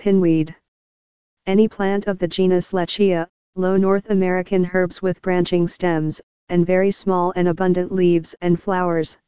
pinweed. Any plant of the genus Lechea, low North American herbs with branching stems, and very small and abundant leaves and flowers.